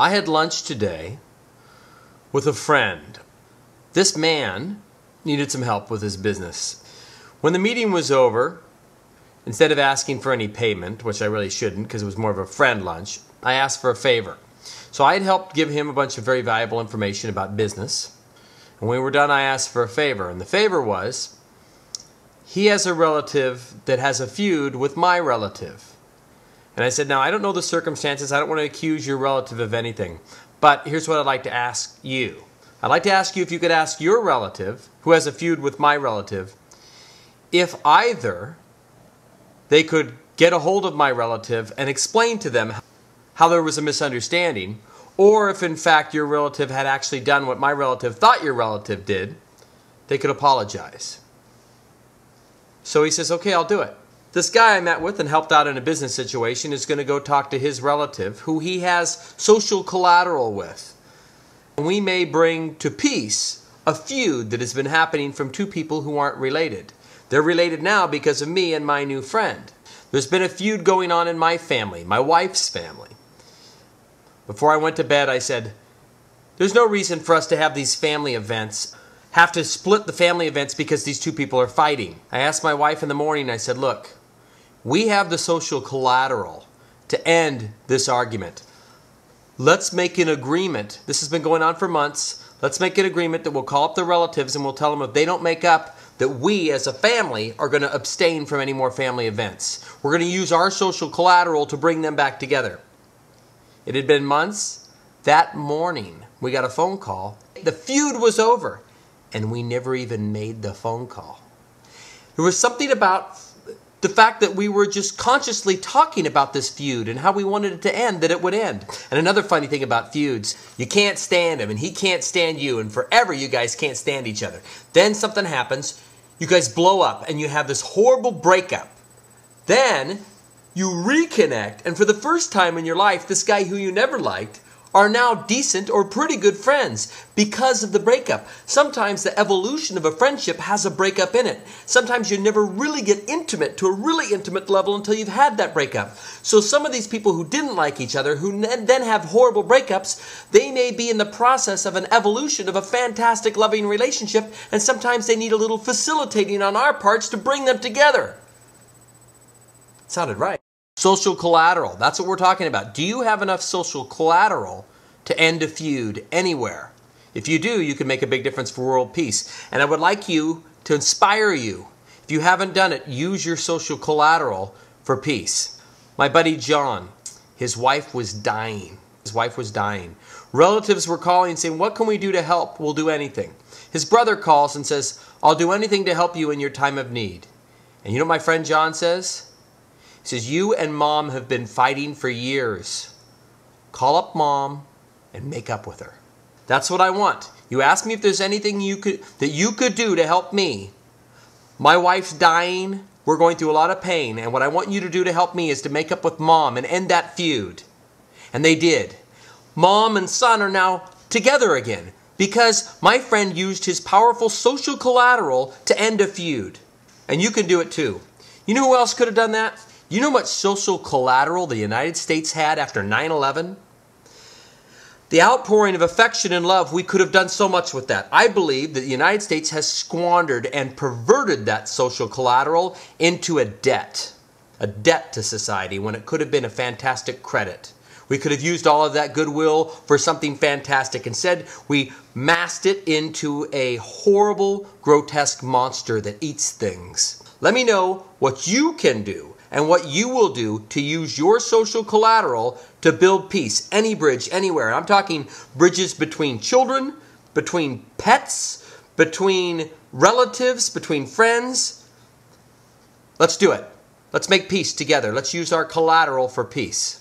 I had lunch today with a friend. This man needed some help with his business. When the meeting was over, instead of asking for any payment, which I really shouldn't because it was more of a friend lunch, I asked for a favor. So I had helped give him a bunch of very valuable information about business. And when we were done, I asked for a favor. And the favor was he has a relative that has a feud with my relative. And I said, Now, I don't know the circumstances. I don't want to accuse your relative of anything. But here's what I'd like to ask you I'd like to ask you if you could ask your relative, who has a feud with my relative, if either they could get a hold of my relative and explain to them how there was a misunderstanding, or if in fact your relative had actually done what my relative thought your relative did, they could apologize. So he says, Okay, I'll do it. This guy I met with and helped out in a business situation is going to go talk to his relative who he has social collateral with. And we may bring to peace a feud that has been happening from two people who aren't related. They're related now because of me and my new friend. There's been a feud going on in my family, my wife's family. Before I went to bed, I said, There's no reason for us to have these family events, have to split the family events because these two people are fighting. I asked my wife in the morning, I said, Look, we have the social collateral to end this argument. Let's make an agreement. This has been going on for months. Let's make an agreement that we'll call up the relatives and we'll tell them if they don't make up, that we as a family are going to abstain from any more family events. We're going to use our social collateral to bring them back together. It had been months. That morning, we got a phone call. The feud was over, and we never even made the phone call. There was something about the fact that we were just consciously talking about this feud and how we wanted it to end, that it would end. And another funny thing about feuds, you can't stand him and he can't stand you, and forever you guys can't stand each other. Then something happens, you guys blow up and you have this horrible breakup. Then you reconnect, and for the first time in your life, this guy who you never liked are now decent or pretty good friends because of the breakup. Sometimes the evolution of a friendship has a breakup in it. Sometimes you never really get intimate to a really intimate level until you've had that breakup. So some of these people who didn't like each other, who then have horrible breakups, they may be in the process of an evolution of a fantastic loving relationship, and sometimes they need a little facilitating on our parts to bring them together. Sounded right. Social collateral. That's what we're talking about. Do you have enough social collateral to end a feud anywhere? If you do, you can make a big difference for world peace. And I would like you to inspire you. If you haven't done it, use your social collateral for peace. My buddy John, his wife was dying. His wife was dying. Relatives were calling saying, What can we do to help? We'll do anything. His brother calls and says, I'll do anything to help you in your time of need. And you know my friend John says? Says, You and mom have been fighting for years. Call up mom and make up with her. That's what I want. You ask me if there's anything you could that you could do to help me. My wife's dying. We're going through a lot of pain, and what I want you to do to help me is to make up with mom and end that feud. And they did. Mom and son are now together again because my friend used his powerful social collateral to end a feud. And you can do it too. You know who else could have done that? You know much social collateral the United States had after 9 11? The outpouring of affection and love, we could have done so much with that. I believe that the United States has squandered and perverted that social collateral into a debt, a debt to society when it could have been a fantastic credit. We could have used all of that goodwill for something fantastic. Instead, we masked it into a horrible, grotesque monster that eats things. Let me know what you can do and what you will do to use your social collateral to build peace. Any bridge, anywhere. I'm talking bridges between children, between pets, between relatives, between friends. Let's do it. Let's make peace together. Let's use our collateral for peace.